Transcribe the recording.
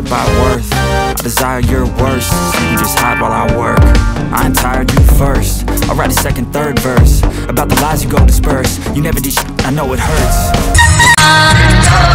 by worth. I desire your worst, so you just hide while I work. I ain't tired, you first. I'll write a second, third verse. About the lies you go disperse. You never did shit, I know it hurts.